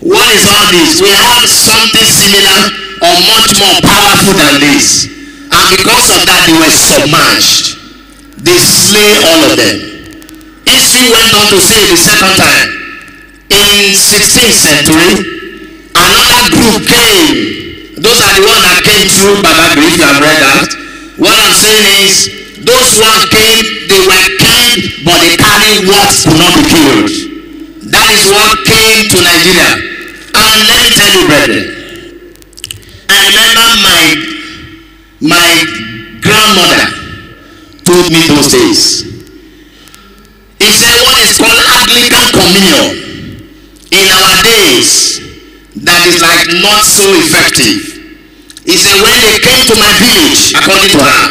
What is all this? We have something similar or much more powerful than this. And because of that, they were submerged. They slay all of them. History went on to say the second time. In 16th century, another group came. Those are the ones that came through if you have read that. What I'm saying is, those ones came, they were killed, but they carried what could not be killed. That is what came to Nigeria. Let me tell you, brethren, I remember my my grandmother told me those days. He said what is called Anglican communion in our days that is like not so effective. He said when they came to my village, according to her,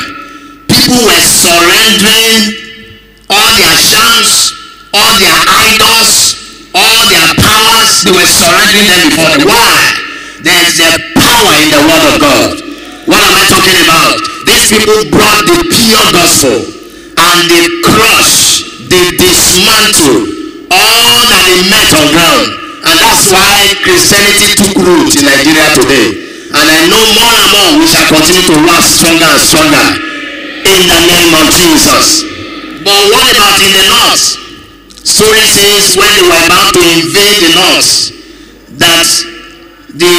people were surrendering all their shams, all their idols, all their powers, they were surrendering them before them. Why? There is a power in the word of God. What am I talking about? These people brought the pure gospel and they crushed, they dismantled all that they met on ground. And that's why Christianity took root in Nigeria today. And I know more and more we shall continue to rise stronger and stronger in the name of Jesus. But what about in the north? Story says when they were about to invade the north, that the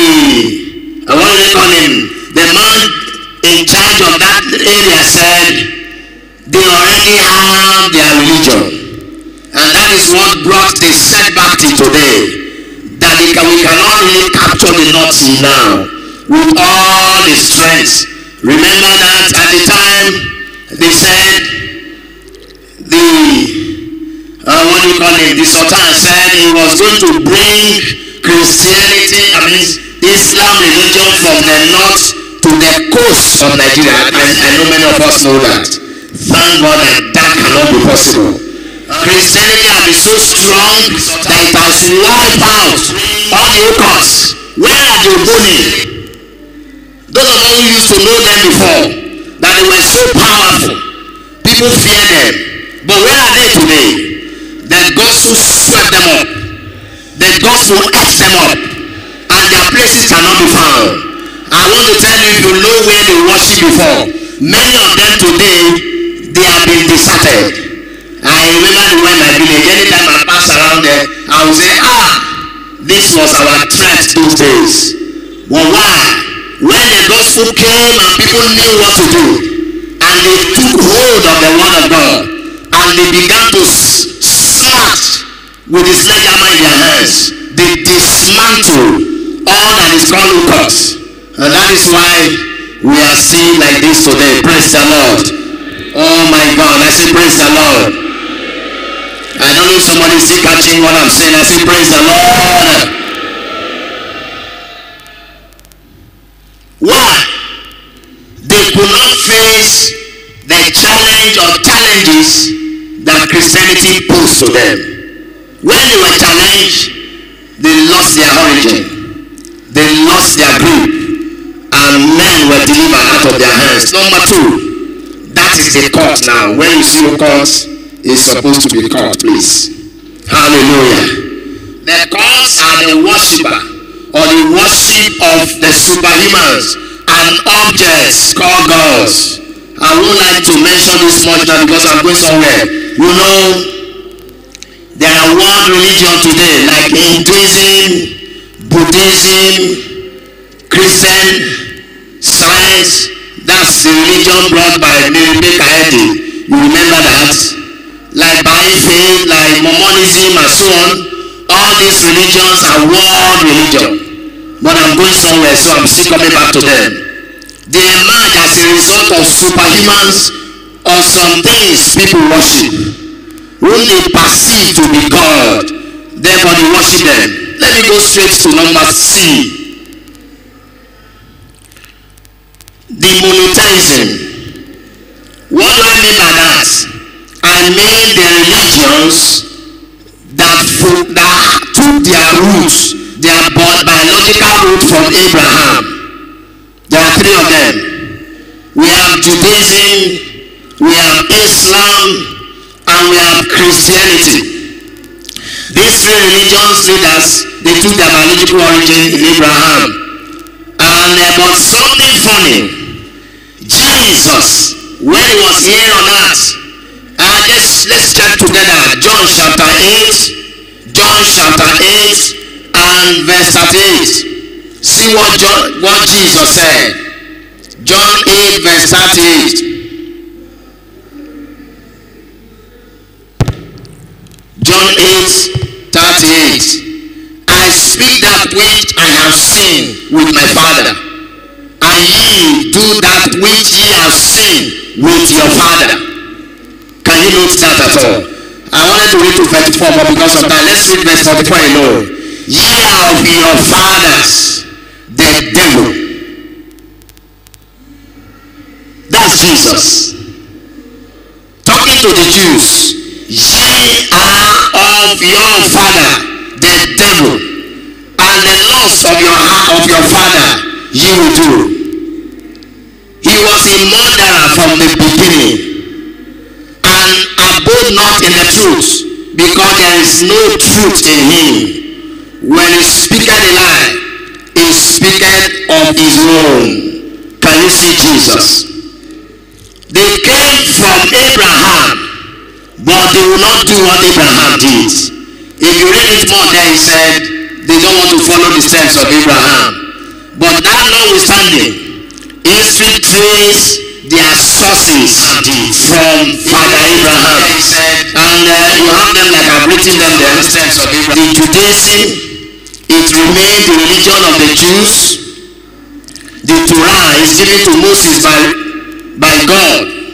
uh, what do they call him? The man in charge of that area said they already have their religion, and that is what brought the setback till today. That we cannot really capture the north now with all the strength. Remember that at the time they said the uh, what do you call it? The Sultan said he was going to bring Christianity, I mean Islam religion from the north to the coast of Nigeria. I, I know many of us know that. Thank God that that cannot be possible. Christianity has been so strong that it has wiped out all the occults. Where are the Ogoni? Those of us who used to know them before, that they were so powerful, people fear them. But where are they today? The gospel swept them up. The gospel ate them up. And their places cannot be found. I want to tell you, you know where they worship before, many of them today, they have been deserted. I remember way my village, anytime I pass around there, I will say, ah, this was our threat those days. But why? When the gospel came and people knew what to do, and they took hold of the word of God, and they began to smash with the sledgehammer in their hands, they dismantle all that is called Lucas. And that is why we are seeing like this today. Praise the Lord. Oh my God. I say praise the Lord. I don't know if somebody is still catching what I'm saying. I say praise the Lord. Why? They could not face the challenge or challenges that Christianity posed to them. When they were challenged, they lost their origin. They lost their grip. And men were delivered out of their hands. Number two, that is the court now. When you see a court, it's supposed to be court, please. Hallelujah. The courts are the worshipper or the worship of the superhumans and objects called gods. I would like to mention this much now because I'm going somewhere. You know, there are one religion today like Hinduism, Buddhism, Christian, science. That's the religion brought by Mary Baker Eddy. You remember that? Like Baha'i like Mormonism and so on. All these religions are world religion. But I'm going somewhere, so I'm still coming back to them. They emerge as a result of superhumans or some things people worship. Whom they perceive to be God. Therefore they worship them. Let me go straight to number C. Demonetizing. What do I mean by that? I mean the religions that, that took their roots, their biological root from Abraham. There are three of them. We have Judaism, we have Islam, and we have Christianity. These three religions leaders, they took their biological origin in Abraham. And uh, but something funny, Jesus, when he was here on earth, and let's let's check together. John chapter 8, John chapter 8 and verse 38. See what John what Jesus said. John 8 verse 38. John 8 38. I speak that which I have seen with my Father, and ye do that which ye have seen with your Father. Can you note that at all? I wanted to read to 34 more because of that. Let's read verse 44 alone. Ye are of your fathers, the devil. That's Jesus. Talking to the Jews. Ye are of your father, the devil, and the lust of your heart of your father ye will do. He was a murderer from the beginning, and abode not in the truth, because there is no truth in him. When he speaketh a lie, he speaketh of his own. Can you see Jesus? They came from Abraham but they will not do what Abraham did. If you read it more there, he said they don't want to follow the steps of Abraham. But that notwithstanding, history trace their sources from Father Abraham. And uh, you have them like I've written them there. The Judaism, it remained the religion of the Jews. The Torah is given to Moses by, by God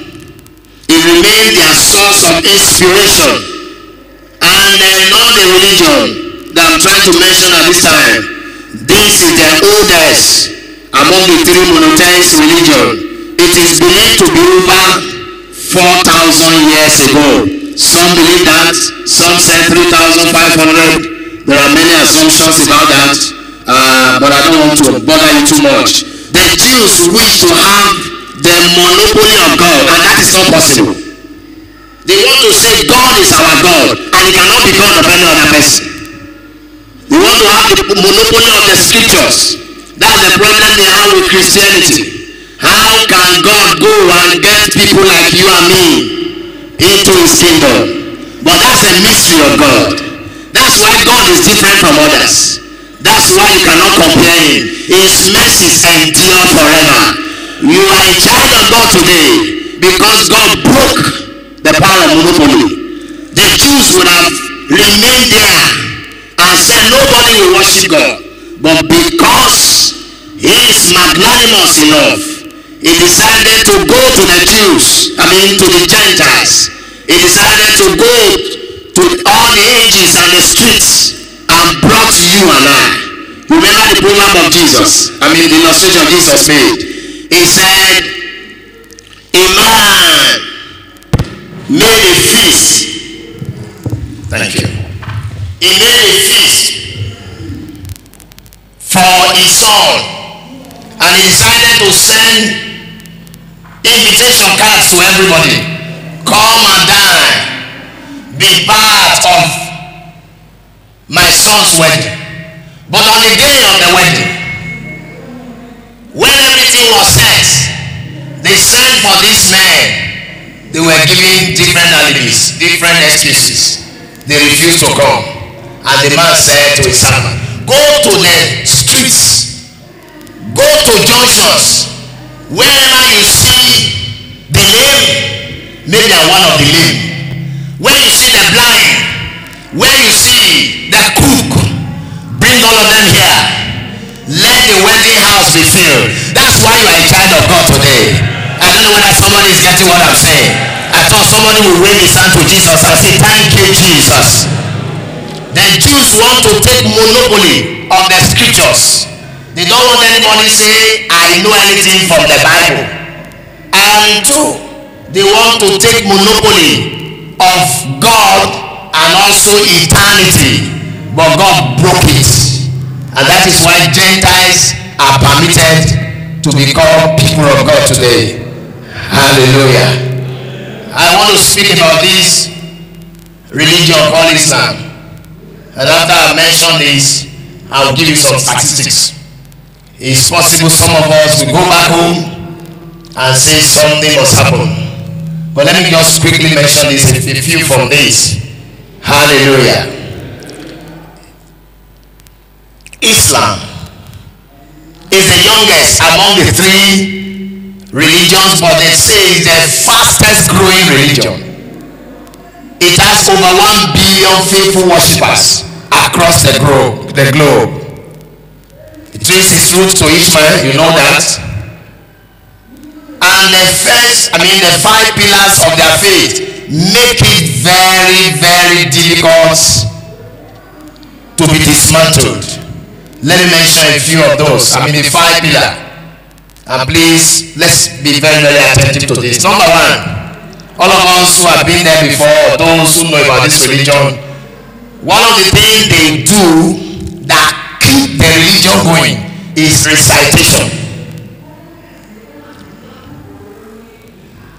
it remained their source of inspiration and uh, not the religion that I'm trying to mention at this time. This is the oldest among the three monotheist religion. It is believed to be over 4,000 years ago. Some believe that, some say 3,500. There are many assumptions about that, uh, but I don't want to bother you too much. The Jews wish to have the monopoly of God and that is not possible. They want to say God is our God and it cannot be God of any other person. They want to have the monopoly of the scriptures. That's the problem they have with Christianity. How can God go and get people like you and me into his kingdom? But that's a mystery of God. That's why God is different from others. That's why you cannot compare him. His mercies endure forever. You are a child of God today because God broke the power of monopoly. The Jews would have remained there and said nobody will worship God. But because he is magnanimous enough, he decided to go to the Jews, I mean to the Gentiles. He decided to go to all the ages and the streets and brought you and I. Remember the program of Jesus, I mean the illustration Jesus made. He said, A man made a feast. Thank you. He made a feast for his son. And he decided to send invitation cards to everybody. Come and dine. Be part of my son's wedding. But on the day of the wedding, when everything was set they sent for this man they were giving different alibis different excuses. They refused to come. And the man said to his servant go to the streets. Go to junctions wherever you see the lame maybe i'm one of the lame. When you see the blind when you see the cook bring all of them here. Let the wedding house be filled. Somebody is getting what I'm saying. I thought somebody would wave his hand to Jesus and say, Thank you, Jesus. The Jews want to take monopoly of the scriptures. They don't want anybody say, I know anything from the Bible. And two, they want to take monopoly of God and also eternity. But God broke it. And that is why Gentiles are permitted to become people of God today. Hallelujah. I want to speak about this religion called Islam. And after I mention this, I'll give you some statistics. It's possible some of us will go back home and say something must happen. But let me just quickly mention this, a few from this. Hallelujah. Islam is the youngest among the three religions, but they say it's the fastest growing religion. It has over 1 billion faithful worshippers across the globe. The globe. It traces its roots to Ishmael, you know that. And the first, I mean, the five pillars of their faith make it very, very difficult to be dismantled. Let me mention a few of those. I mean, the five pillars. And please, let's be very, very attentive to this. Number one, all of us who have been there before those who know about this religion one of the things they do that keep the religion going is recitation.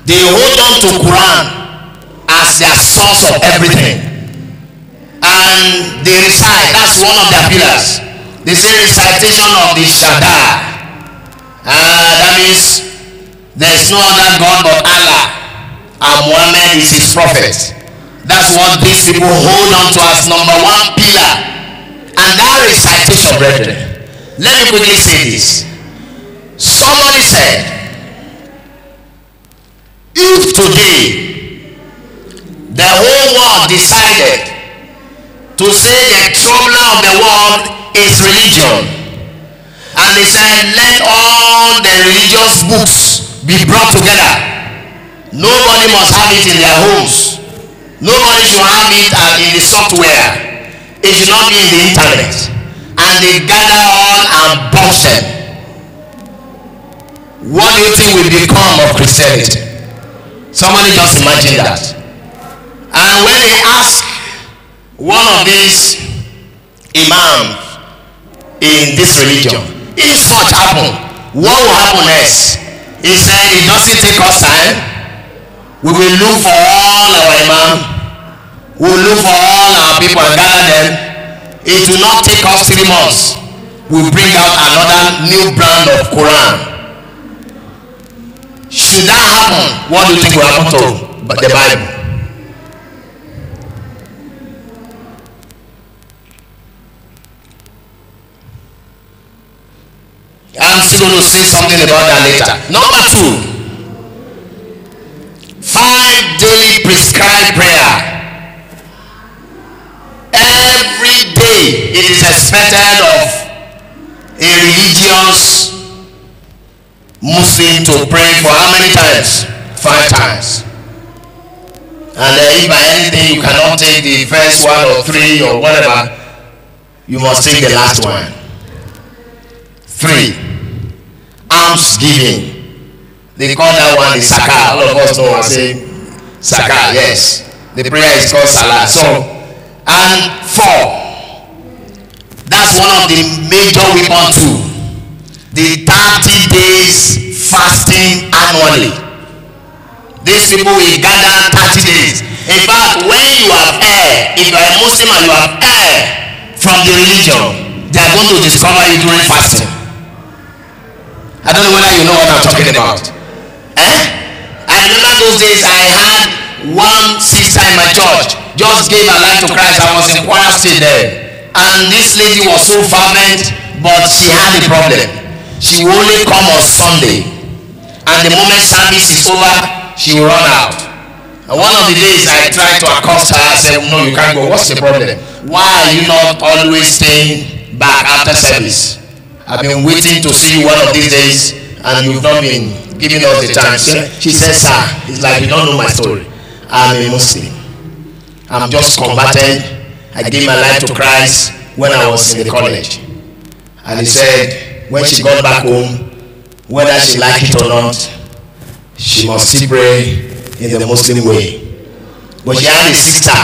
They hold on to quran as their source of everything. And they recite that's one of their pillars. They say recitation of the shahada uh, that means there is no other god but allah and Muhammad is his prophet. That's what these people hold on to as number one pillar. And that recitation, brethren, let me quickly say this. Somebody said, if today the whole world decided to say the trouble of the world is religion, and they said, let all the religious books be brought together Nobody must have it in their homes. Nobody should have it uh, in the software. It should not be in the internet. And they gather all and burst them. What do you think will become of Christianity? Somebody just imagine that. And when they ask one of these imams in this religion, if such happen, what will happen next? He said it doesn't take us time we will look for all our imam. We will look for all our people and gather them. It will not take us three months. We will bring out another new brand of quran. Should that happen what do you think will happen to? The bible i'm still going to say something about that later. Number two five daily prescribed prayer. Every day it is expected of a religious muslim to pray for how many times? Five times. And uh, if by anything you cannot take the first one or three or whatever you must take the last one three alms giving. They call that one the saka. All of us know and say saka yes. The prayer is called salah. So and four. That's one of the major weapon too the thirty days fasting annually. These people will gather thirty days. In fact when you have err if you are a muslim and you have err from the religion they are going to discover you during fasting i don't know whether you know what i'm talking about Eh? I remember those days I had one sister in my church just gave her life to Christ. I was in choir still there. And this lady was so fervent, but she had a problem. She will only come on Sunday. And the moment service is over, she will run out. And one of the days I tried to accost her, I said, No, you can't go. What's the problem? Why are you not always staying back after service? I've been waiting to see you one of these days, and you've not been giving us the time. She said, Sir, it's like you don't know my story. I'm a Muslim. I'm just converted. I gave my life to Christ when I was in the college. And he said, when she got back home, whether she like it or not, she must still pray in the Muslim way. But she had a sister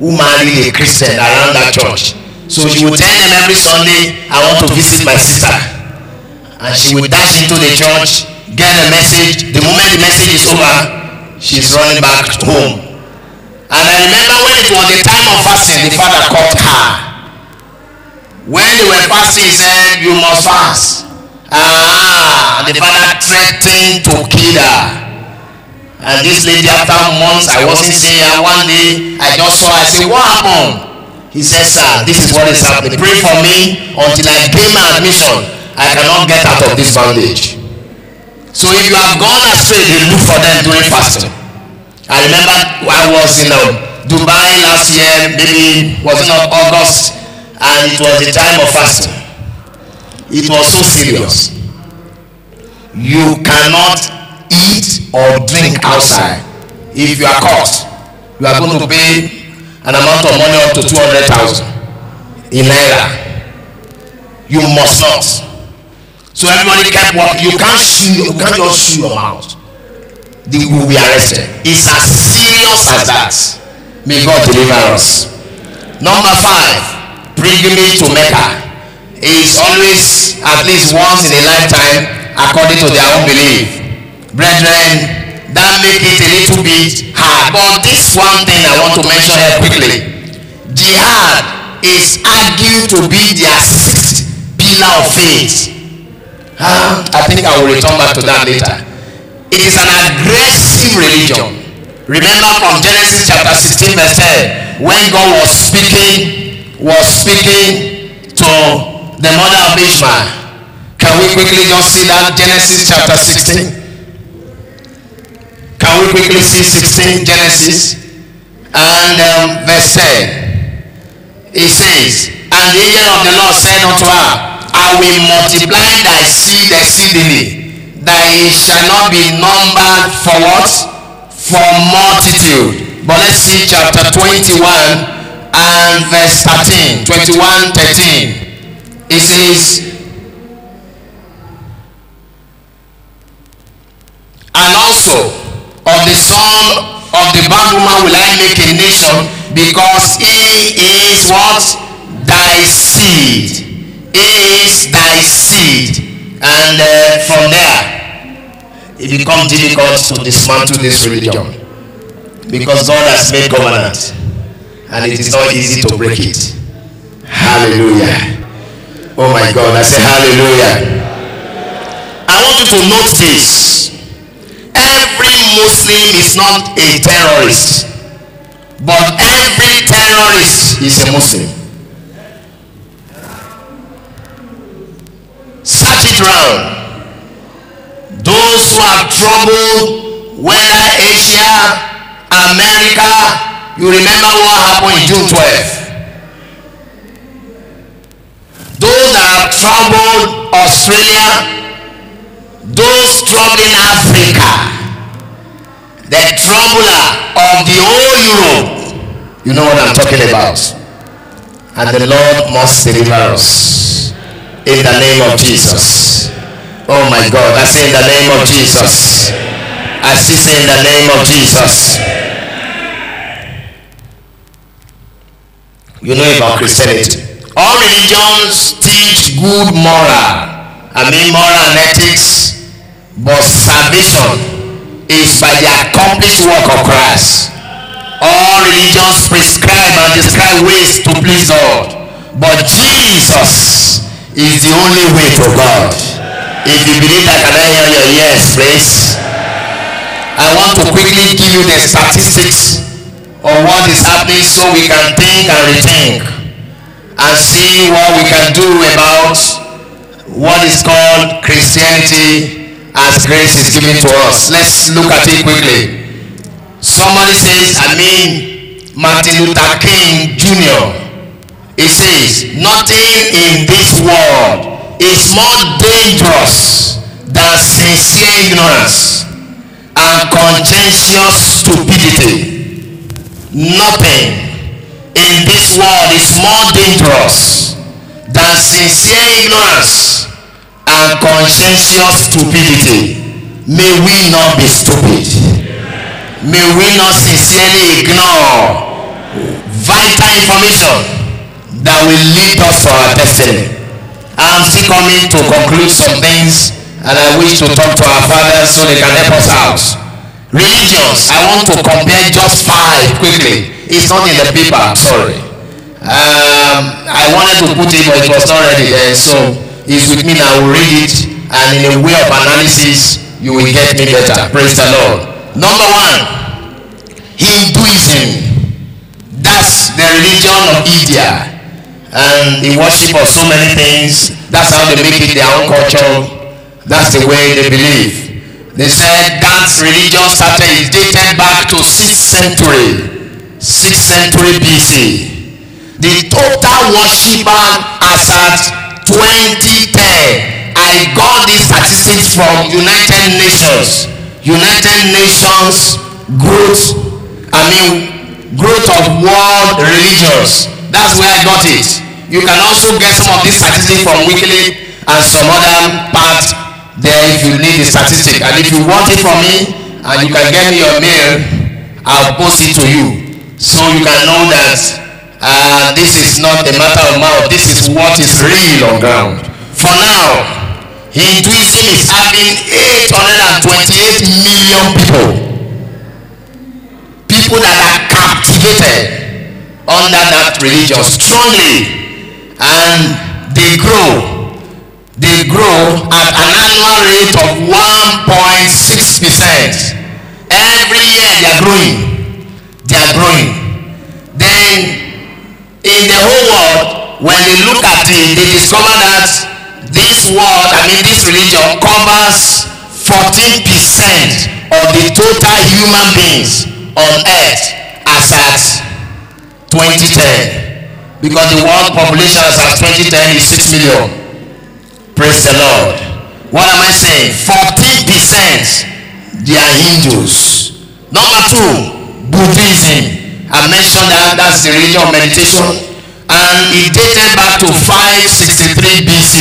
who married a Christian around that church. So she would tell them every Sunday, I want to visit my sister. And she would dash into the church get a message the moment the message is over she's running back home And I remember when it was the time of fasting, the father called her. When they were fasting, he said, You must fast. Ah, and the father threatened to kill her. And this lady, after months, I wasn't her. One day, I just saw. I said, What happened? He said, Sir, this is what is happening. Pray for me until I gain my admission. I cannot get out of this bondage. So if you have gone astray, they look for them during fasting. I remember I was in um, Dubai last year, maybe was in August, and it was the time of fasting. It was so serious. You cannot eat or drink outside. If you are caught, you are going to pay an amount of money up to two hundred thousand in naira. You must not. So everybody kept walking. You can't shoe. You can't just shoe your mouth they will be arrested. It's as serious as that. May God deliver us. Number five, pilgrimage to Mecca is always at least once in a lifetime according to their own belief. Brethren, that make it a little bit hard. But this one thing I want to mention here quickly. Jihad is argued to be their sixth pillar of faith. Uh, I think I will return back to that later. It is an aggressive religion. Remember from Genesis chapter 16 verse 10 when God was speaking was speaking to the mother of Ishmael. Can we quickly just see that Genesis chapter 16? Can we quickly see 16 Genesis and um, verse 10? It says, And the angel of the Lord said unto her, I will multiply thy seed exceedingly that it shall not be numbered for what? For multitude. But let's see chapter 21 and verse 13. 21, 13. It says, And also the son of the bondwoman will I make a nation because he is what? Thy seed. He is thy seed. And uh, from there, it becomes difficult to dismantle this religion because God has made governance and it is not easy to break it. Hallelujah. Oh my God, I say hallelujah. I want you to note this. Every Muslim is not a terrorist, but every terrorist is a Muslim. Search it round those who have trouble whether asia america you remember what happened in june 12 those that have troubled australia those troubling africa the troubler of the whole europe you know what i'm talking about and the lord must deliver us in the name of jesus Oh my God. I say in the name of Jesus. I still say in the name of Jesus. You know about Christianity. All religions teach good moral. I mean moral and ethics. But salvation is by the accomplished work of Christ. All religions prescribe and describe ways to please God. But Jesus is the only way to God. If you believe that, can I hear your yes, please? I want to quickly give you the statistics of what is happening so we can think and rethink and see what we can do about what is called Christianity as grace is given to us. Let's look at it quickly. Somebody says, I mean, Martin Luther King Jr. He says, nothing in this world is more dangerous than sincere ignorance and conscientious stupidity. Nothing in this world is more dangerous than sincere ignorance and conscientious stupidity. May we not be stupid. May we not sincerely ignore vital information that will lead us to our destiny. I'm still coming to conclude some things and I wish to talk to our fathers so they can help us out. religions i want to compare just five quickly it's not in the paper I'm sorry um, i wanted to put it but it was not ready there so it's with me now. I will read it and in a way of analysis you will get me better. Praise the lord. Number one hinduism. That's the religion of india. And the worship of so many things that's how they make it their own culture. That's the way they believe. They said that religion started is dated back to 6th century 6th century bc the total worshiper as at 2010 i got these statistics from united nations. United nations growth i mean growth of world religions. That's where i got it. You can also get some of these statistics from weekly and some other parts there if you need the statistic. And if you want it from me and you can get me your mail i'll post it to you. So you can know that uh, this is not a matter of mouth. This is what is real on ground. For now hinduism is having eight hundred and twenty-eight million people. People that are captivated under that religion strongly. And they grow. They grow at an annual rate of one point six percent. Every year they are growing. They are growing. Then in the whole world when they look at it they discover that this world i mean this religion covers fourteen percent of the total human beings on earth as at twenty ten. Because the world population as at twenty ten is six million. Praise the lord. What am i saying? fourteen percent they are hindus. Number two buddhism i mentioned that that's the religion of meditation and it dated back to five sixty three bc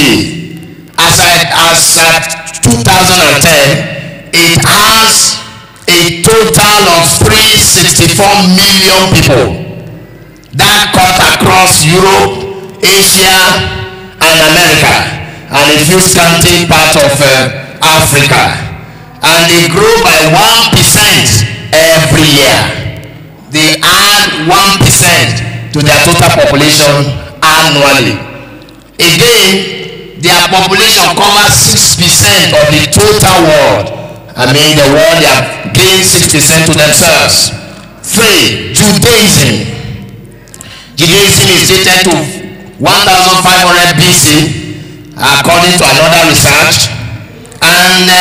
as at as at two thousand and ten it has a total of three sixty four million people that cut across Europe, Asia, and America, and a few scanty part of uh, Africa. And they grow by one percent every year. They add one percent to their total population annually. Again, their population covers six percent of the total world. I mean, the world they have gained six percent to themselves. Three, Judaism. Judaism is dated to 1500 BC according to another research and uh,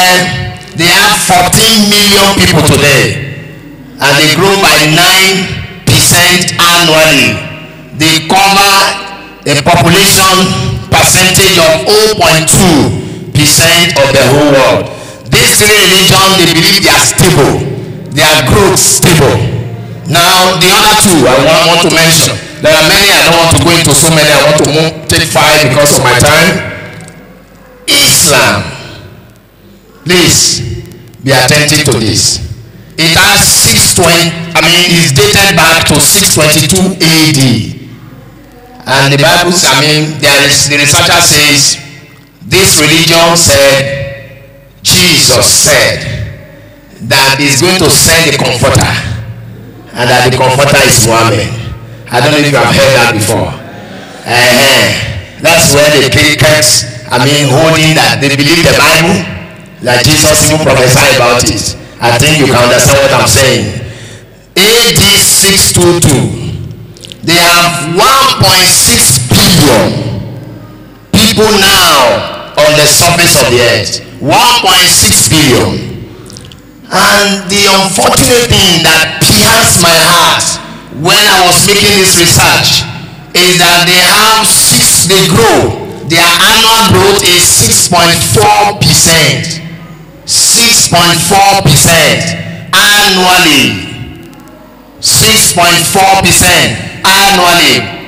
they have 14 million people today and they grow by 9 percent annually. They cover a population percentage of 0.2 percent of the whole world. These three religions they believe they are stable. Their growth stable. Now the other two i want, want to mention. There are many i don't want to go into so many i want to take five because of my time. Islam. Please be attentive to this it has six twenty i mean it's dated back to six twenty-two ad and the bible i mean there is the researcher says this religion said jesus said that he's going to send a comforter and that the comforter is muhammad I don't know if you have heard that before. Uh-huh. That's where they kept, I mean, holding that they believe the Bible, that Jesus even prophesied about it. I think you can understand what I'm saying. AD 622, they have 1.6 billion people now on the surface of the earth. 1.6 billion. And the unfortunate thing that pierced my heart when I was making this research is that they have six they grow their annual growth is six point four percent six point four percent annually. six point four percent annually.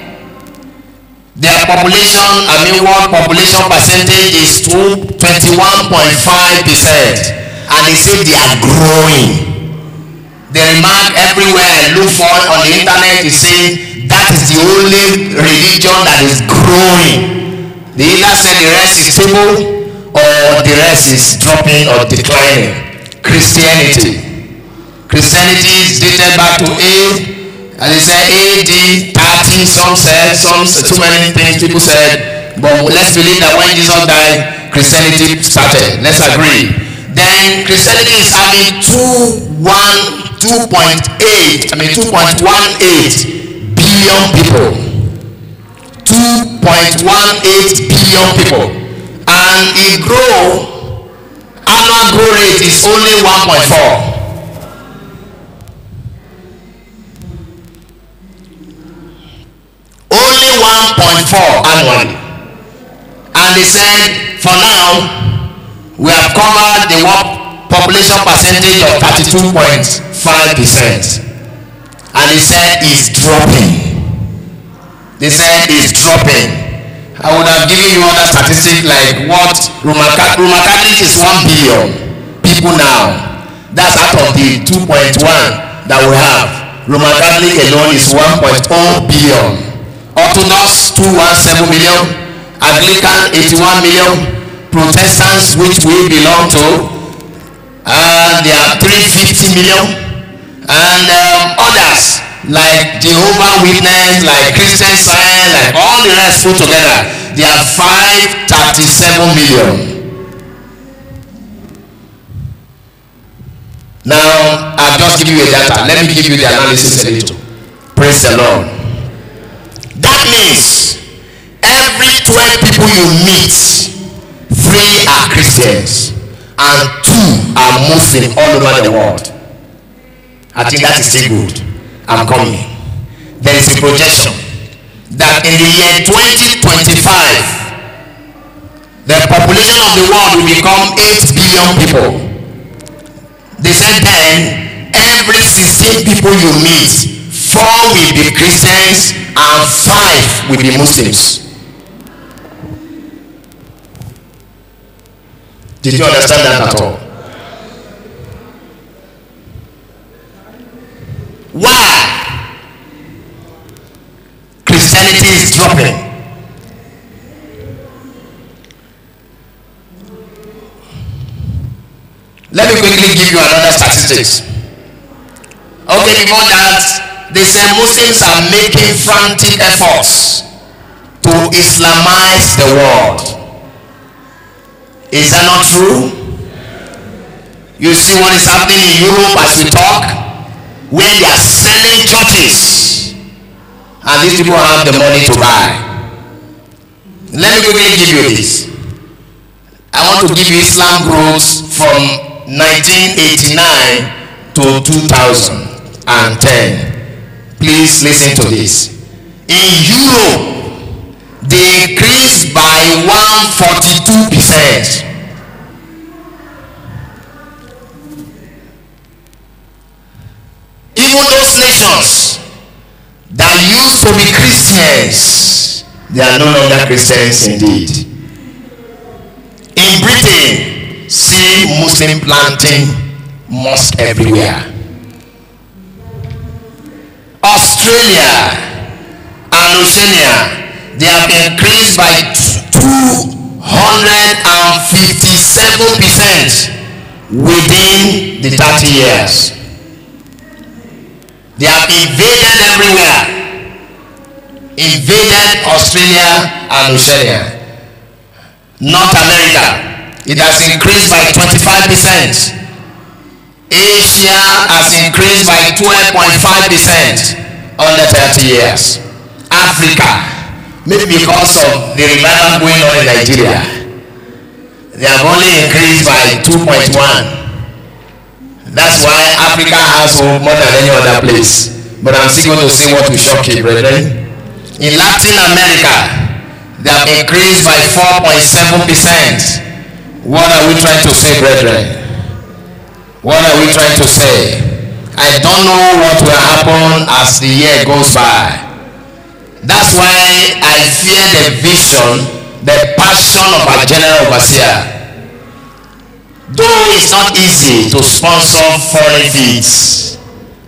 Their population I mean world population percentage is two twenty-one point five percent. And they say they are growing. The remark everywhere I look for on the internet is saying that is the only religion that is growing. They either say the rest is stable or the rest is dropping or declining. Christianity. Christianity is dated back to A, and they say AD 30, some said, some too many things people said, but let's believe that when Jesus died, Christianity started. Let's agree. Then Christianity is having two one 2.8 I mean 2.18 billion people 2.18 billion people and e grow annual growth rate is only 1.4 only 1.4 annually. And they said for now we have covered the population percentage of thirty-two point five percent. And they said it's dropping. They said it's dropping i would have given you other statistics like what roman roman catholic is one billion people now. That's out of the two point one that we have. Roman catholic alone is one point oh billion. Orthodox two one seven million. Anglican eighty-one million. Protestants which we belong to. And there are three fifty million. And um, others like jehovah witness like christian science like all the rest put together they are five thirty-seven million. now I'll just give you a data let me give you the analysis a little praise the lord that means every twelve people you meet three are christians and two are Muslim all over the world. I think that is still good. I'm coming. There is a projection that in the year 2025, the population of the world will become 8 billion people. They said then, every 16 people you meet, four will be Christians and five will be Muslims. Did you understand that at all? Why? Christianity is dropping. Let me quickly give you another statistics. Okay, before that, they say Muslims are making frantic efforts to Islamize the world. Is that not true? You see what is happening in Europe as we talk, where they are selling churches, and these people have the money to buy. Let me quickly give you this. I want to give you Islam growth from 1989 to 2010. Please listen to this. In Europe, they increased by 142 percent. Even those nations that used to be Christians, they are no longer Christians indeed. In Britain, see Muslim planting mosque everywhere. Australia and Oceania they have increased by two hundred and fifty-seven percent within the thirty years. They have invaded everywhere. Invaded Australia and Oceania. North America, it has increased by twenty-five percent. Asia has increased by twelve point five percent under thirty years. Africa maybe because of the revival going on in Nigeria they have only increased by two point one that's why Africa has hope more than any other place. But I'm still going to say what will shock you brethren in Latin America they have increased by four point seven percent. What are we trying to say brethren what are we trying to say? I don't know what will happen as the year goes by. That's why I fear the vision, the passion of our general overseer though it's not easy to sponsor foreign feeds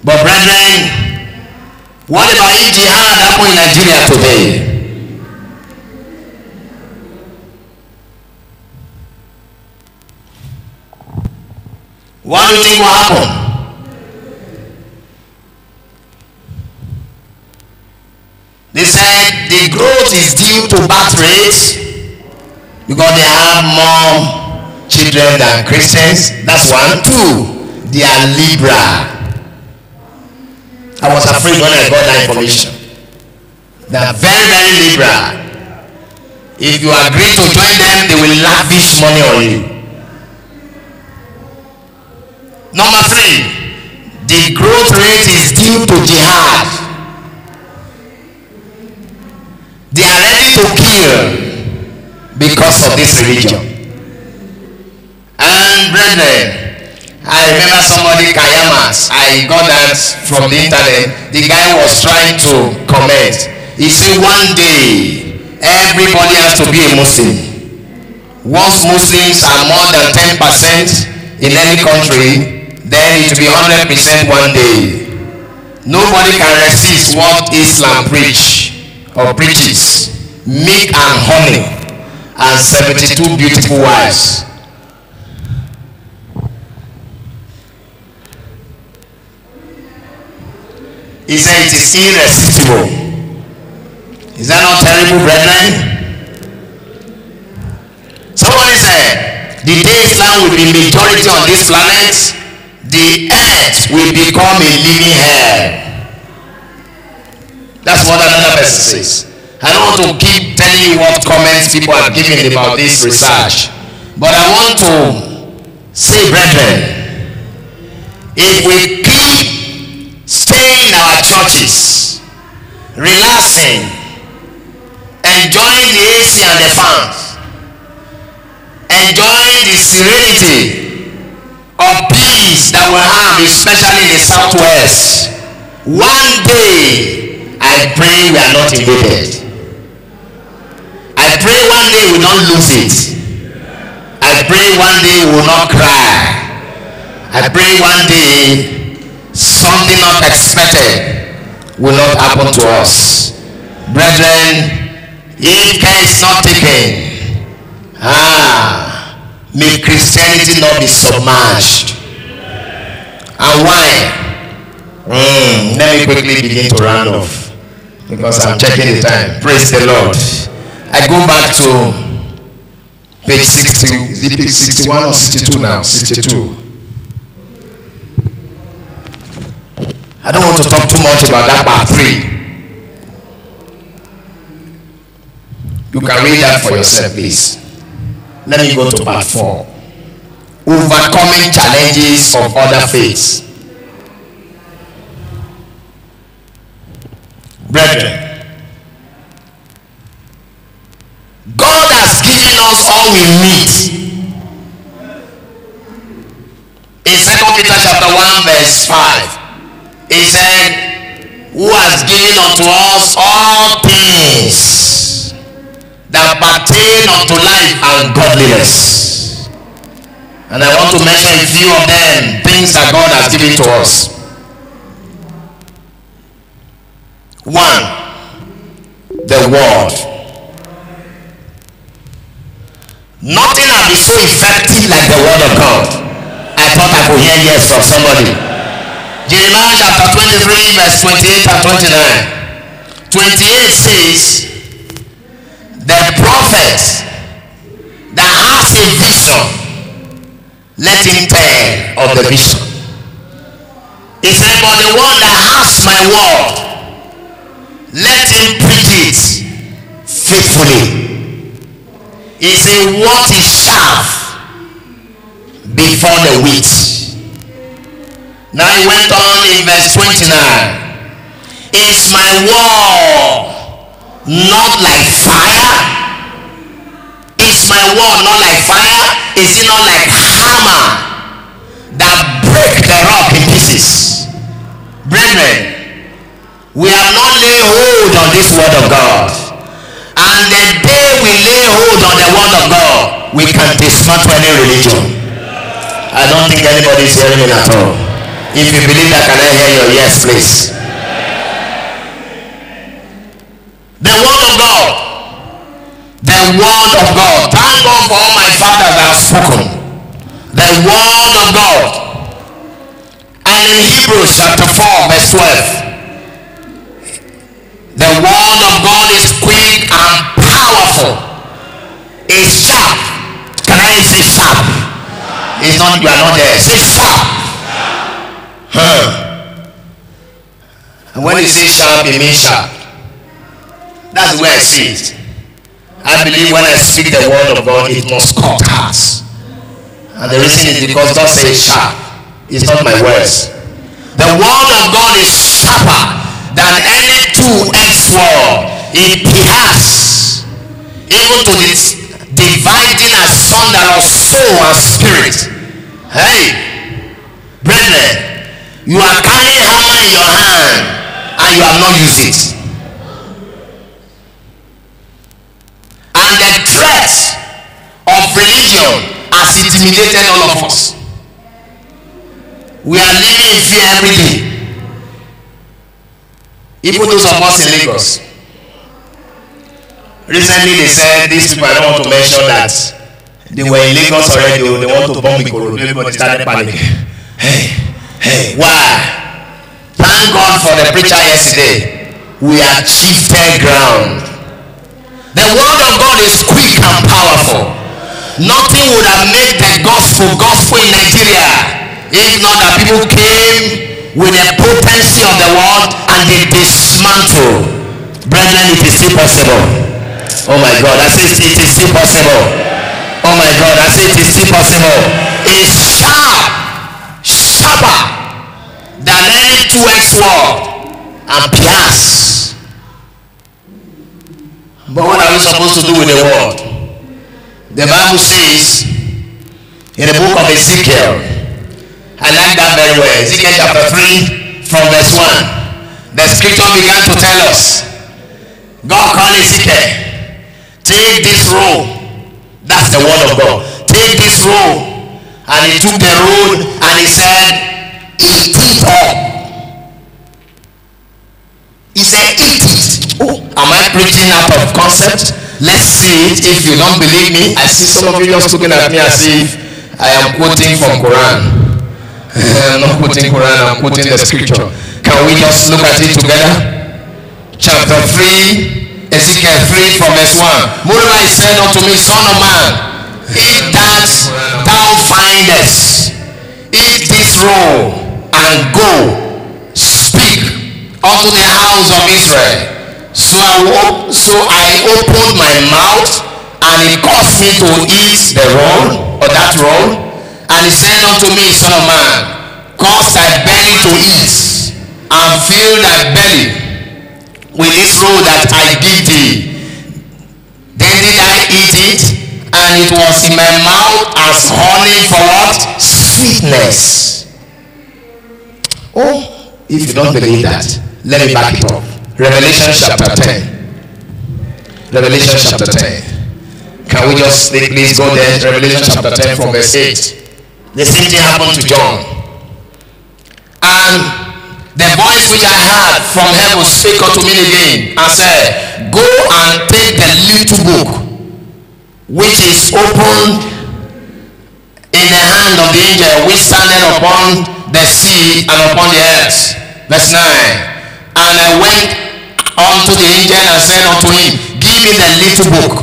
but brethren what about if jihad happen in Nigeria today. What do you think will happen? They said the growth is due to birth rates because they have more children than Christians. That's one. Two, they are liberal. I was afraid when I got that information. They are very, very liberal. If you agree to join them, they will lavish money on you. Number three, the growth rate is due to jihad. They are ready to kill because of this religion. And brethren, I remember somebody Kayamas. I got that from the internet. The guy was trying to comment. He said one day everybody has to be a Muslim. Once Muslims are more than ten percent in any country, then it will be hundred percent one day. Nobody can resist what Islam preach or preaches. Milk and honey and seventy-two beautiful wives. He said it is irresistible. Is that not terrible, brethren? Somebody said, the day Islam will be majority on this planet, the earth will become a living hell. That's what another person says. I don't want to keep telling you what comments people are giving about this research. But I want to say, brethren, if we churches, relaxing, enjoying the AC and the fans, enjoying the serenity of peace that we have, especially in the southwest, one day I pray we are not invaded. I pray one day we don't lose it. I pray one day we will not cry. I pray one day something not expected will not happen to us. Brethren, if care is not taken, ah, may Christianity not be submerged. And why? Mm, let me quickly begin to round off because I'm checking the time. Praise the Lord. I go back to page 60, is page 61 or 62 now? 62. I don't want to talk too much about that part 3. You can read that for yourself, please. Let me go to part 4. Overcoming challenges of other faiths. Brethren, God has given us all we need. In Second Peter chapter 1 verse 5, he said, Who has given unto us all things that pertain unto life and godliness. And I want to mention a few of them, things that God has given to us. One, the word. Nothing has been so effective like the word of God. I thought I could hear yes from somebody. Jeremiah chapter 23, verse 28 and 29. 28 says, The prophet that has a vision, let him tell of the vision. He said, But the one that has my word, let him preach it faithfully. He said, What is chaff before the wheat? Now he went on in verse 29. Is my word not like fire? Is my word not like fire? Is it not like hammer that break the rock in pieces? Brethren, we have not laid hold on this word of God. And the day we lay hold on the word of God, we can dismantle any religion. I don't think anybody is hearing me at all. If you believe that, can I hear your yes, please? The word of God. The word of God. Thank God for all my fathers that have spoken. The word of God. And in Hebrews chapter 4, verse 12. The word of God is quick and powerful. It's sharp. Can I say sharp? It's not you are not there. Say sharp. And when you say sharp, it means sharp. That's where I see it. I believe when I speak the word of God, it must cut hearts. And the reason is because God says sharp. It's not my words. The word of God is sharper than any two-edged sword. It pierces even to the dividing asunder of soul and spirit. Hey, brethren, you are carrying hammer in your hand and you have not used it. And the threat of religion has intimidated all of us. We are living in fear every day. Even those of us in Lagos. Recently they said these people I don't want to mention that they were in Lagos already they want to bomb Ikorodu everybody started panicking. Hey, hey, why? Thank God for the preacher yesterday. We achieved shifted ground. The word of God is quick and powerful. Nothing would have made the gospel gospel in Nigeria if not that people came with the potency of the word and they dismantle. Brethren, it is still possible. Oh my God, I say it is still possible. Oh my God, I say it is still possible. It's sharp, sharper than any two-edged sword and pierce. But what are we supposed to do with the word? The Bible says in the book of Ezekiel I like that very well. Ezekiel chapter 3 from verse 1. The scripture began to tell us. God called Ezekiel, take this roll. That's the word of God. Take this roll. And he took the roll and he said, it up. He said, it. Oh, am I preaching out of concept? Let's see it. If you don't believe me, I see some of you just looking at me as if I am quoting from Quran. I'm not quoting Quran, I'm quoting the scripture. Can we just look at it together? Chapter 3, Ezekiel 3 from verse 1. Moreover, he said unto me, Son of man, eat that thou findest, eat this roll, and go, speak unto the house of Israel. So I, so I opened my mouth, and it caused me to eat the roll, or that roll, And he said unto me, Son of man, cause thy belly to eat, and fill thy belly with this roll that I give thee. Then did I eat it, and it was in my mouth as honey for what? Sweetness. Oh, if you don't believe that, let me back it up. Revelation chapter 10. Revelation chapter 10. Can we just please go there? Revelation chapter 10 from verse 8. The same thing happened to John. And the voice which I heard from heaven spake unto me again and said, Go and take the little book which is opened in the hand of the angel which standeth upon the sea and upon the earth. Verse 9. And I went unto the angel and said unto him, Give me the little book.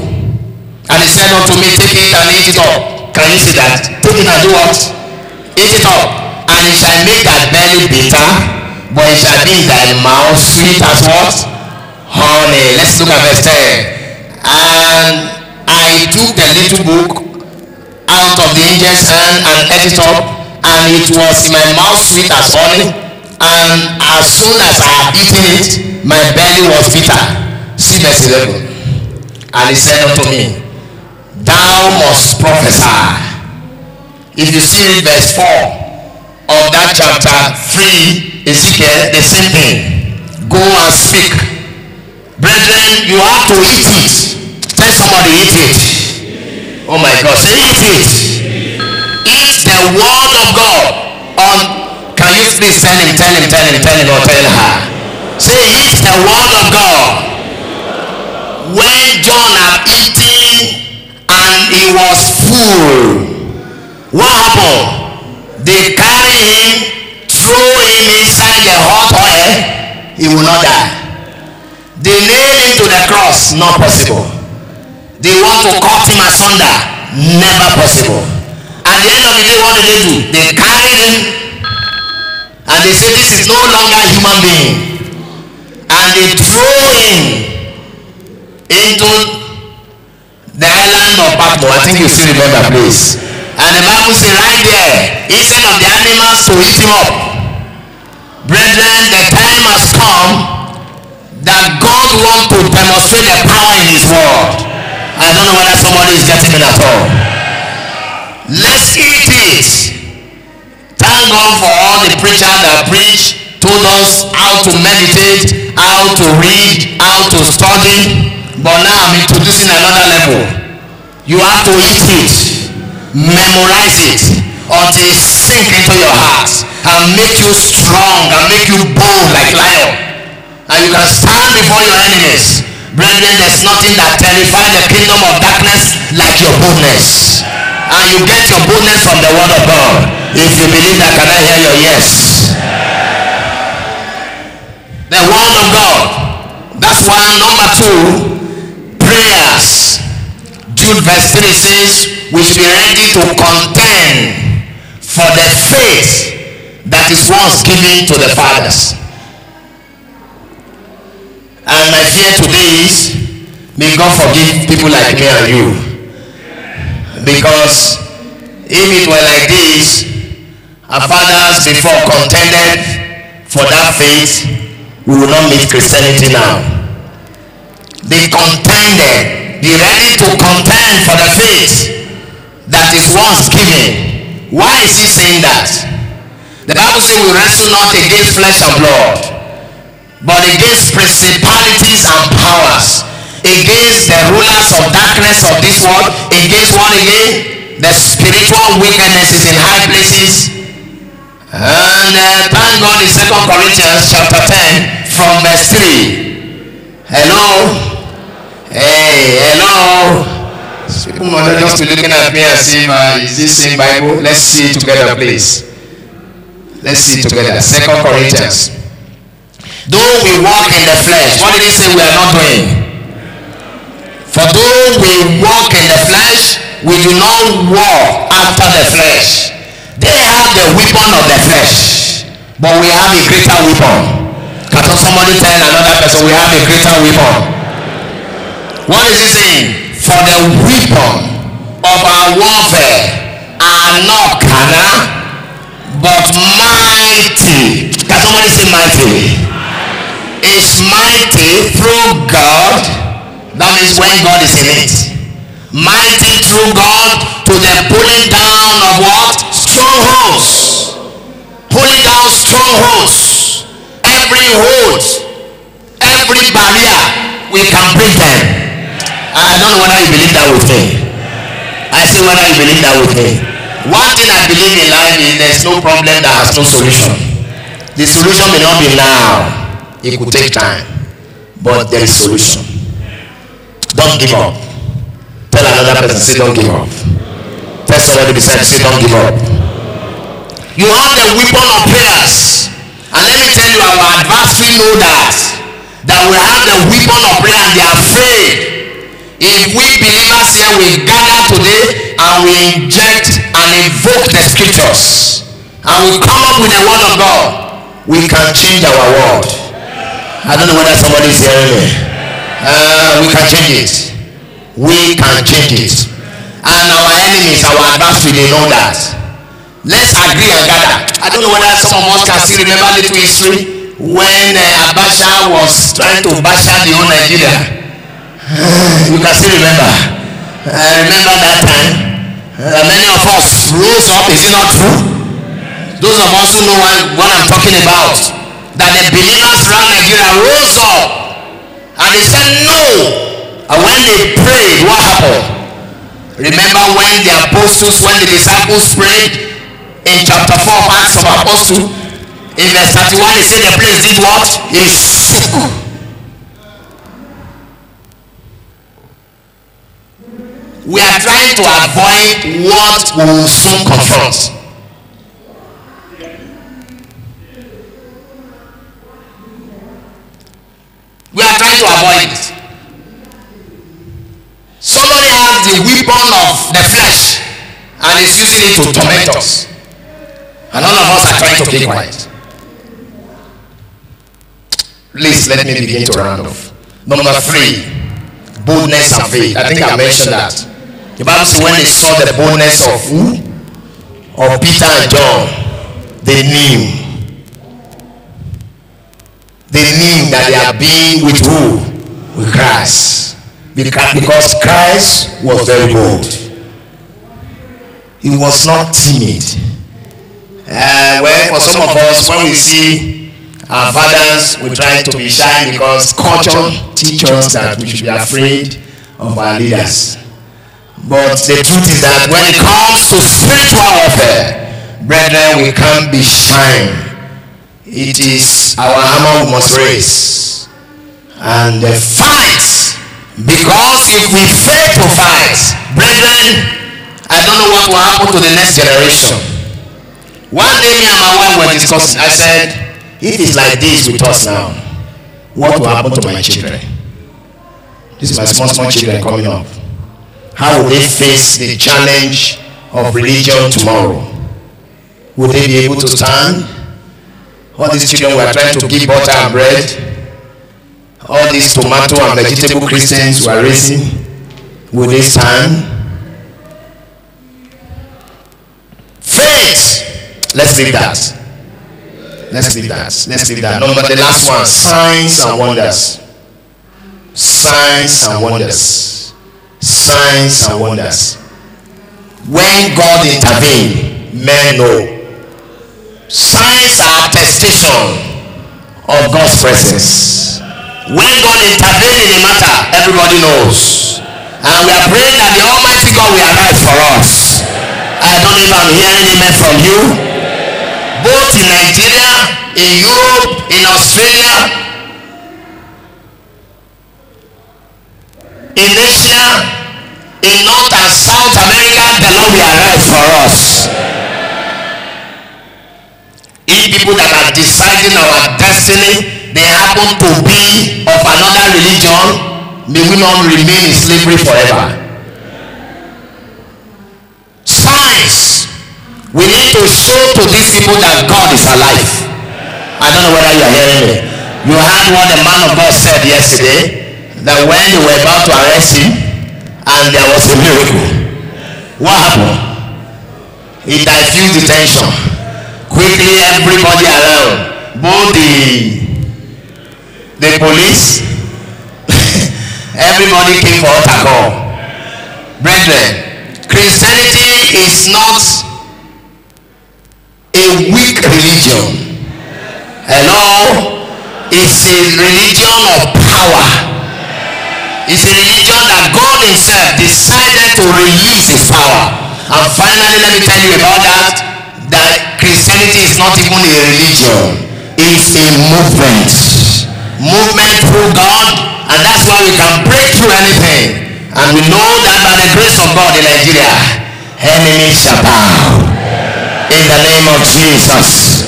And he said unto me, Take it and eat it up. Can you see that? Take it and do what? Eat it up. And it shall make thy belly bitter, but it shall be in thy mouth sweet as what? Honey. Let's look at verse 10. And I took the little book out of the angel's hand and ate it up, and it was in my mouth sweet as honey. And as soon as I had eaten it, my belly was bitter. See verse 11. And he said unto me, thou must prophesy. If you see verse 4 of that chapter 3, Ezekiel, the same thing. Go and speak. Brethren, you have to eat it. Tell somebody, eat it. Oh my God, say eat it. The word of God. On, can you please tell him, tell him, tell him, tell him, or tell her? Say, eat the word of God. When John had eaten and he was full. What happened? They carry him, throw him inside the hot oil, he will not die. They nail him to the cross, not possible. They want to cut him asunder, never possible. At the end of the day, what did they do? They carried him and they say this is no longer human being. And they throw him into the island of Patmos. I think you still remember, please. And the Bible says right there, instead of the animals to eat him up, brethren, the time has come that God wants to demonstrate the power in his word. I don't know whether somebody is getting it at all. Let's eat it. Thank God for all the preachers that preach, told us how to meditate, how to read, how to study. But now I'm introducing another level. You have to eat it, memorize it until it sink into your heart and make you strong and make you bold like lion. And you can stand before your enemies. Brethren, there's nothing that terrifies the kingdom of darkness like your boldness. And you get your boldness from the word of God. If you believe that, can I hear your yes? The word of God. That's why number two, prayers. Jude verse 3 says, we should be ready to contend for the faith that is once given to the fathers. And my fear today is, may God forgive people like me and you. Because if it were like this, our fathers before contended for that faith, we will not meet Christianity now. They contended, be ready to contend for the faith that is once given. Why is he saying that? The Bible says we wrestle not against flesh and blood but against principalities and powers, against the rulers of darkness of this world, against one again, the spiritual wickednesses in high places. And uh, thank God in Second Corinthians chapter 10 from verse 3. Hello? Hey, hello? People might just looking at me and saying, uh, is this same Bible? Let's see it together, please. Let's see it together. Second Corinthians. Though we walk in the flesh, what did he say we are not doing? For though we walk in the flesh, we do not walk after the flesh. They have the weapon of the flesh, but we have a greater weapon. Can somebody tell another person we have a greater weapon? What is he saying? For the weapon of our warfare are not carnal, but mighty. Can somebody say mighty? is mighty through God. That means when God is in it. Mighty through God to the pulling down of what? Strongholds. Pulling down strongholds. Every hold, every barrier, we can break them. I don't know whether you believe that with me. I say whether you believe that with me. One thing I believe in life is there's no problem that has no solution. The solution may not be now. It could take time, but there is solution. Don't give up. Tell another person, say don't give up. Tell somebody beside say don't give up. You have the weapon of prayers. And let me tell you, our adversary know that. That we have the weapon of prayer and they are afraid. If we believers here, we gather today and we inject and invoke the scriptures and we come up with the word of God, we can change our world. I don't know whether somebody is hearing me. Uh, we can change it. We can change it. And our enemies, our adversary, they know that. Let's agree and gather. I don't know whether some of us can still remember little history when uh, Abacha was trying to bash the whole Nigeria. you can still remember. I remember that time. Uh, many of us rose up. Is it not true? Those of us who know what, what I'm talking about that the believers around Nigeria rose up and they said no. And when they prayed, what happened? Remember when the apostles, when the disciples prayed in chapter 4 of Acts of Apostles, in verse 31, they said the place did what? It shook. We are trying to avoid what will soon confront. We are trying to avoid it. Somebody has the weapon of the flesh and is using it to torment us. And all of us are trying to be quiet. Please let me begin to round off. Number three, boldness and faith. I think I mentioned that. The Bible says when they saw the boldness of who? Of Peter and John, they knew they knew that they are being with who? With Christ. Because Christ was very bold. He was not timid. Uh, well, for some of us, when we see our fathers, we try to be shy because culture teaches that we should be afraid of our leaders. But the truth is that when it comes to spiritual warfare, brethren, we can't be shy. It is our hammer we must raise. And fight because if we fail to fight, brethren, I don't know what will happen to the next generation. One day me and my wife were discussing. I said, if it's like this with us now, what will happen to my children? This is my small, small children coming up. How will they face the challenge of religion tomorrow? Will they be able to stand? All these children were trying to give butter and bread all these tomato and vegetable Christians were raising, will they stand? Faith. Let's leave that. Let's leave that. Let's leave that. Number the last one, signs and wonders. Signs and wonders. Signs and wonders. When God intervened, men know. Signs are attestation of God's presence. When God intervenes in a matter, everybody knows. And we are praying that the Almighty God will arise for us. I don't know if I'm hearing amen from you. Both in Nigeria, in Europe, in Australia, in Asia, in North and South America, the Lord will arise for us. If people that are deciding our destiny they happen to be of another religion may we not remain in slavery forever. Signs we need to show to these people that God is alive. I don't know whether you are hearing me. You heard what the man of God said yesterday that when they were about to arrest him and there was a miracle. What happened? He diffused the tension quickly everybody around both the the police. Everybody came for altar call. Brethren christianity is not a weak religion. Hello? It's a religion of power. It's a religion that god himself decided to release his power. And finally let me tell you about that that christianity is not even a religion it's a movement movement through God, and that's why we can break through anything. And we know that by the grace of God in Nigeria, enemies shall bow. In the name of Jesus.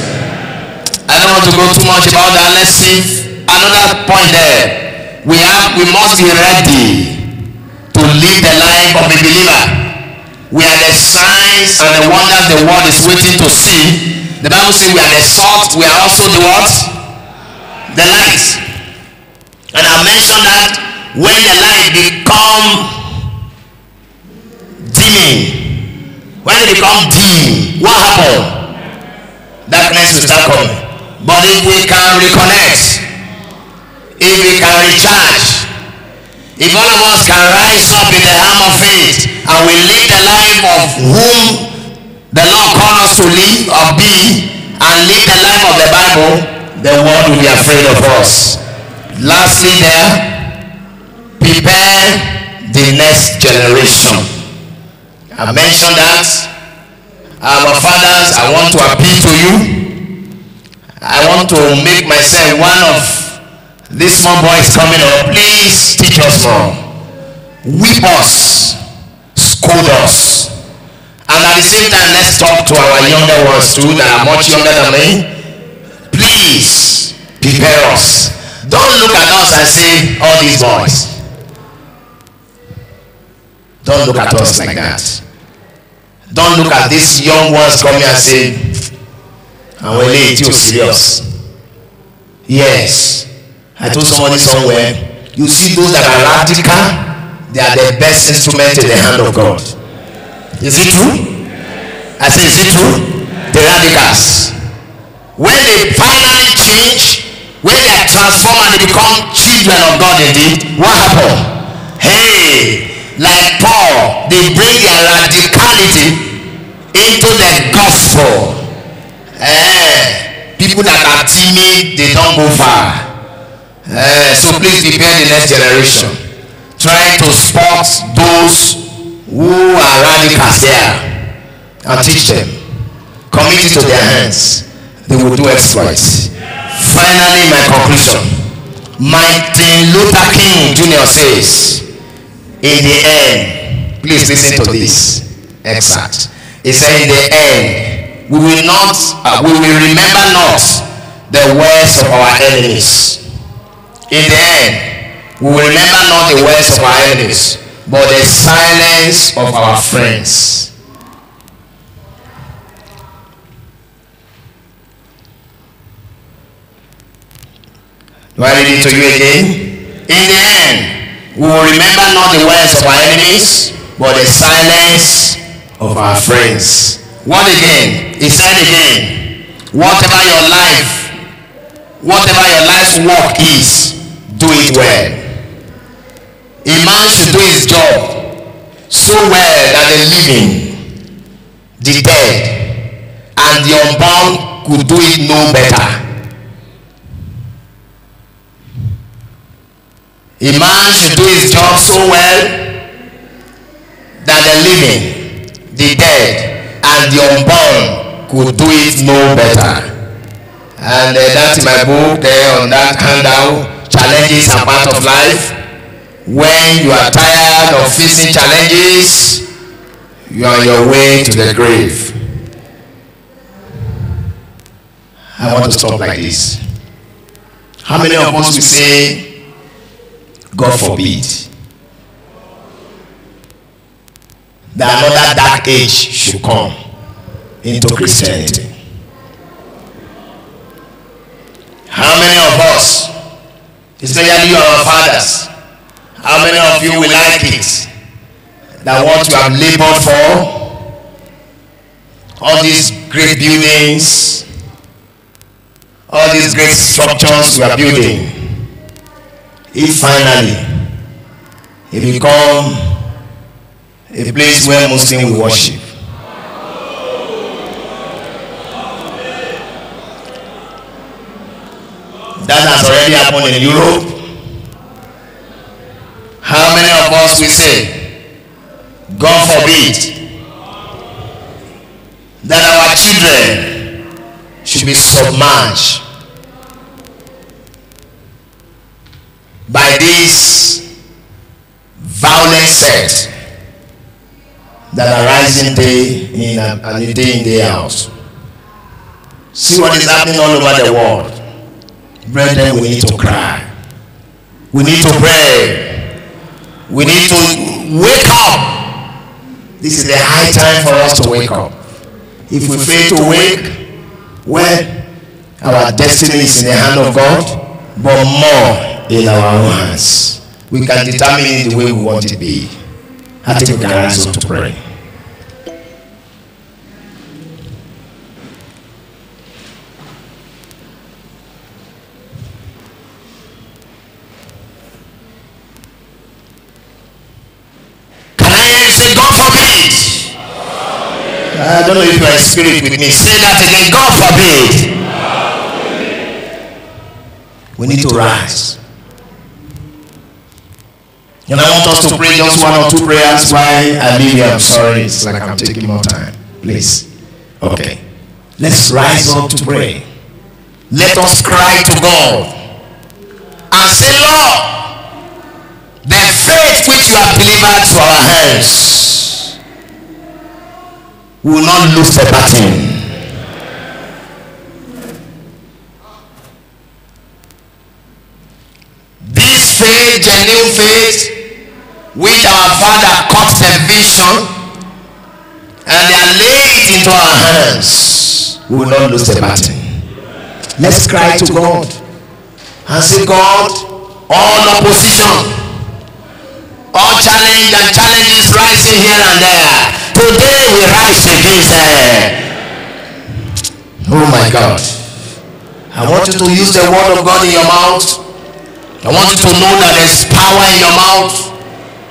I don't want to go too much about that. Let's see another point there. We have we must be ready to live the life of a believer. We are the signs and the wonders the world is waiting to see. The Bible says we are the salt, we are also the what? The light. And I mentioned that when the light become dimming, when it become dim, what happen? Darkness will start coming. But if we can reconnect, if we can recharge, if all of us can rise up in the arm of faith and we live the life of whom the Lord called us to live or be and live the life of the Bible, the world will be afraid of us. Lastly, there, prepare the next generation. I mentioned that. Our fathers, I want to appeal to you. I want to make myself one of these small is coming up. Please teach us more. Whip us. Scold us. And at the same time, let's talk to our younger ones too that are much younger than me. Please prepare us Don't look at us and say, all these boys. Don't look at us like that. Don't look at these young ones coming and say, eléyìí tí ò serious. Yes, I told somebody somewhere, you see those that are radical, they are the best instrument in the hand of God. Is it true? I say, is it true? The radicals. When they finally change, when they are transformed and they become children of God indeed, what happen? Hey, like Paul, they bring their radicality into the gospel. Eh, people that are timid, they don't go far. Eh, so please prepare the next generation. Try to spot those who are radicals there and teach them. Commit it to their hands. They will do exploits. Finally, my conclusion. Martin Luther King Jr. says, in the end, please listen to this excerpt. He said, in the end, we will not, uh, we will remember not the words of our enemies. In the end, we will remember not the words of our enemies, but the silence of our friends. Do I read it to you again? In the end, we will remember not the words of our enemies, but the silence of our friends. What again? He said again, whatever your life, whatever your life's work is, do it well. A man should do his job so well that the living, the dead, and the unborn could do it no better. A man should do his job so well that the living, the dead, and the unborn could do it no better. And uh, that's in my book there on that handout, Challenges are part of life. When you are tired of facing challenges, you are on your way to the grave. I want to stop like this. How many of us will say, God forbid, that another dark age should come into Christianity? How many of us, especially you our fathers, how many of you will like it that what you have labored for, all these great buildings, all these great structures we are building, if finally it become a place where Muslims will worship. That has already happened in Europe. How many of us will say, God forbid, that our children should be submerged by this violent sect that are rising day in and day in day out. See what is happening all over the world. Brethren, we need to cry. We need to pray. We need to wake up. This is the high time for us to wake up. If we fail to wake, well, our destiny is in the hand of God, but more in our own hands. We can determine it the way we want it to be. I think we can up to pray. I don't know if you are in spirit with me. Say that again. God forbid. We need to rise. And I want us to pray just one or two prayers Why I leave here. I'm sorry, it's like I'm taking more time. Please. Okay. Let's rise up to pray. Let us cry to God and say, Lord, the faith which you have delivered to our hands will not lose the battle. This faith, genuine faith, which our father caught the vision and they are laid into our hands, we will not lose the battle. Let's cry to God and say, God, all opposition, all challenge and challenges rising here and there. Today we rise against them. Eh? Oh my God. I want you to use the word of God in your mouth. I want you to know that there's power in your mouth.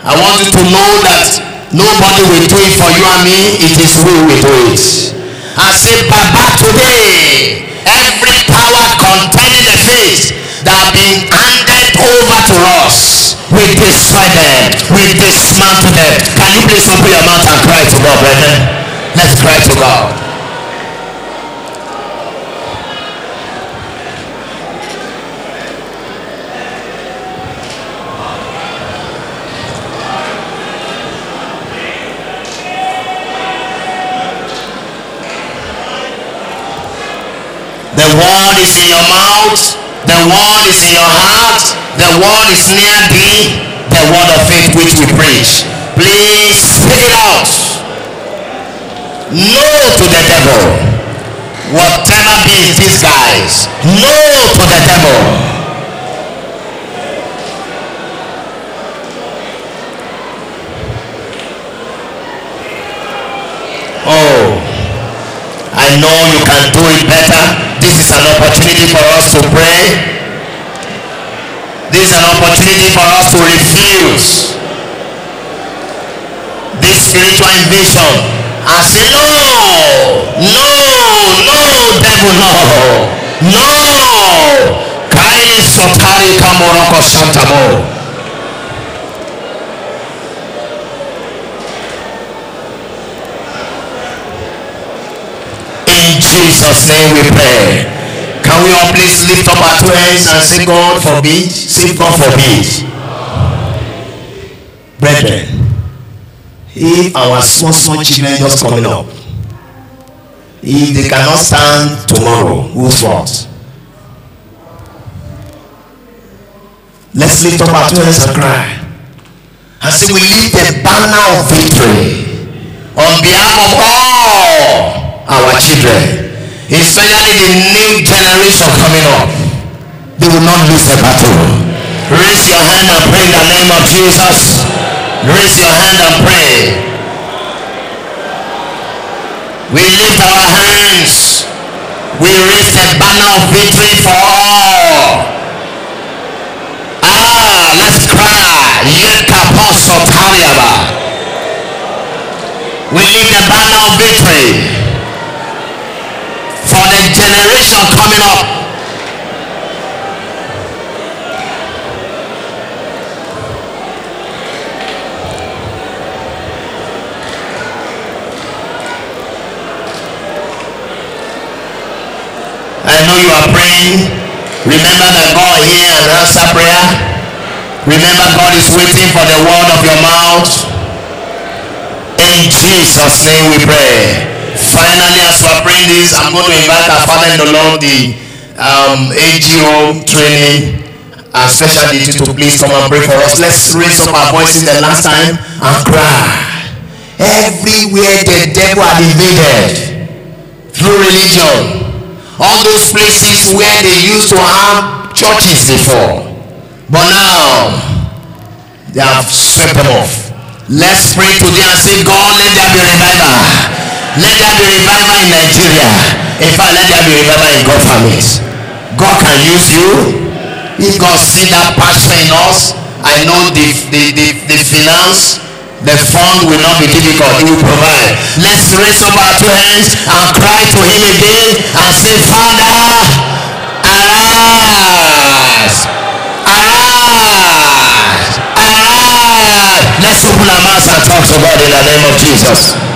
I want you to know that nobody will do it for you and me. It is we will do it. I say, Baba, today, every power containing the faith that have been handed over to us, we destroy them. We dismantle them. Can you please open your mouth and cry to God, brethren? Let's cry to God. The word is in your mouth. The word is in your heart. The word is near thee. The word of faith which we preach. Please speak it out. No to the devil. Whatever be these guys. No to the devil. Oh, I know you can do it better this is an opportunity for us to pray. This is an opportunity for us to refuse this spiritual invasion and say, No, no, no, devil, no, no. Santamo. In Jesus' name we pray. Can we all please lift up our two hands and say, God forbid? Say, God forbid. Brethren, if our small, small children just coming up, if they cannot stand tomorrow, whose fault? Let's lift up our two hands and cry. And say, we lift the banner of victory on behalf of all our children, especially the new generation coming up. They will not lose the battle. Raise your hand and pray in the name of Jesus. Raise your hand and pray. We lift our hands. We raise the banner of victory for all. Ah, let's cry. Yekapasotariaba. We lift the banner of victory generation coming up. I know you are praying. Remember that God hear and answer prayer. Remember God is waiting for the word of your mouth. In Jesus' name we pray. Finally, as we are praying this, I'm going to invite our Father in the Lord, the um, AGO training and special duty to please come and pray for us. Let's raise up our voices the last time and cry. Everywhere the devil had invaded through religion, all those places where they used to have churches before, but now they have swept them off. Let's pray today and say, God, let there be revival. Let there be revival in Nigeria. In fact, let there be revival in God families. God can use you. If God see that passion in us, I know the, the, the, the finance, the fund will not be difficult. He will provide. Let's raise up our two hands and cry to him again and say, Father, arise. Arise. Arise. Let's open our mouths and talk to God in the name of Jesus.